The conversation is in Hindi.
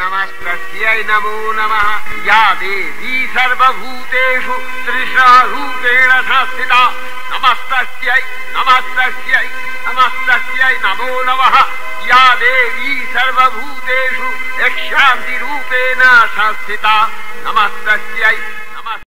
नमस्तस्यै नमो नमः। या देवी सर्वभूतेषु तृष्णारूपेण संस्थिता। नमस्तस्यै नमस्तस्यै नमस्तस्यै नमो नमः। या देवी सर्वभूतेषु यक्षान्तिरूपेण संस्थिता। नमस्तस्यै